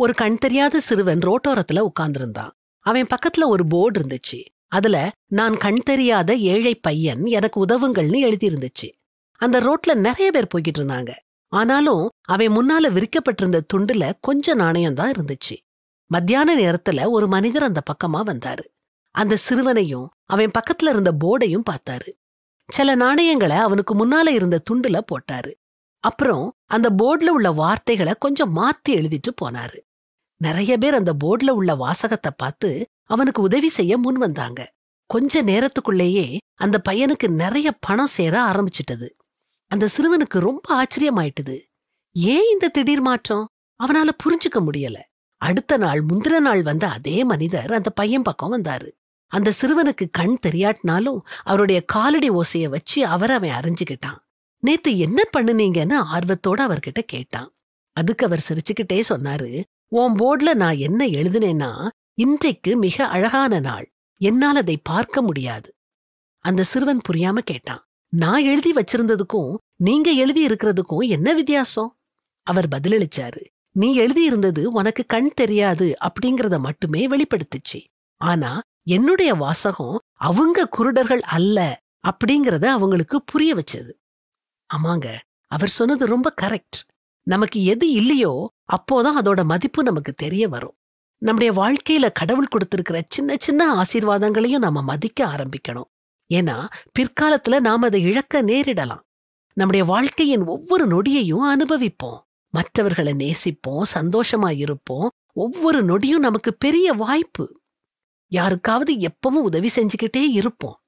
ஒரு கண் தெரியாத சிறுவன் ரோட்டோரத்துல உட்கார்ந்திருந்தான். அவன் பக்கத்துல ஒரு போர்டு இருந்துச்சு. அதுல நான் கண் தெரியாத ஏழை பையன் எனக்கு உதவுங்கள்னு எழுதியிருந்துச்சு. அந்த ரோட்ல நிறைய பேர் போய்கிட்டு இருந்தாங்க. ஆனாலும் அவன் முன்னால விரிக்கப்பட்டிருந்த துண்டுல கொஞ்ச நாணயம் தான் இருந்துச்சு. மத்தியான நேரத்துல ஒரு மனிதர் அந்த பக்கமா வந்தாரு. அந்த சிறுவனையும் அவன் பக்கத்துல இருந்த போர்டையும் பார்த்தாரு. சில நாணயங்களை அவனுக்கு முன்னால இருந்த துண்டுல போட்டாரு. அப்புறம் அந்த போர்டுல உள்ள வார்த்தைகளை கொஞ்சம் மாத்தி எழுதிட்டு போனாரு. நிறைய பேர் அந்த போர்டுல உள்ள வாசகத்தை பார்த்து அவனுக்கு உதவி செய்ய முன் வந்தாங்க. கொஞ்ச நேரத்துக்குள்ளேயே அந்த பையனுக்கு நிறைய பணம் சேர ஆரம்பிச்சிட்டது. அந்த சிறுவனுக்கு ரொம்ப ஆச்சரியமாயிட்டுது. ஏன் இந்த திடீர் மாற்றம்? அவனால புரிஞ்சுக்க முடியல. அடுத்த நாள் முந்திர நாள் வந்த அதே மனிதர் அந்த பையன் பக்கம் வந்தாரு. அந்த சிறுவனுக்கு கண் தெரியாட்டினாலும் அவருடைய காலடி ஓசைய வச்சு அவர் அவன் அறிஞ்சுக்கிட்டான். நேத்து என்ன பண்ணுனீங்கன்னு ஆர்வத்தோட அவர்கிட்ட கேட்டான். அதுக்கு அவர் சிரிச்சுக்கிட்டே சொன்னாரு உன் போர்டுல நான் என்ன எழுதினேன்னா இன்றைக்கு மிக அழகான நாள். என்னால் அதை பார்க்க முடியாது. அந்த சிறுவன் புரியாம கேட்டான். நான் எழுதி வச்சிருந்ததுக்கும் நீங்க எழுதி இருக்கிறதுக்கும் என்ன வித்தியாசம்? அவர் பதிலளிச்சாரு. நீ எழுதியிருந்தது உனக்கு கண் தெரியாது அப்படிங்கறத மட்டுமே வெளிப்படுத்துச்சு. ஆனா என்னுடைய வாசகம் அவங்க குருடர்கள் அல்ல அப்படிங்கறத அவங்களுக்கு புரிய வச்சது. ஆமாங்க அவர் சொன்னது ரொம்ப கரெக்ட். நமக்கு எது இல்லையோ அப்போதான் அதோட மதிப்பு நமக்கு தெரிய வரும். நம்முடைய வாழ்க்கையில கடவுள் கொடுத்திருக்கிற சின்ன சின்ன ஆசீர்வாதங்களையும் நாம மதிக்க ஆரம்பிக்கணும். ஏன்னா பிற்காலத்துல நாம் அதை இழக்க நேரிடலாம். நம்முடைய வாழ்க்கையின் ஒவ்வொரு நொடியையும் அனுபவிப்போம். மற்றவர்களை நேசிப்போம் சந்தோஷமா இருப்போம். ஒவ்வொரு நொடியும் நமக்கு பெரிய வாய்ப்பு. யாருக்காவது எப்பவும் உதவி செஞ்சுக்கிட்டே இருப்போம்.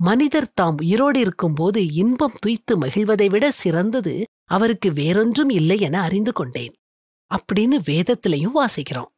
மனிதர் தாம் உயிரோடு இருக்கும்போது இன்பம் துய்த்து மகிழ்வதை விட சிறந்தது அவருக்கு வேறொன்றும் இல்லை என அறிந்து கொண்டேன். அப்படின்னு வேதத்திலையும் வாசிக்கிறோம்.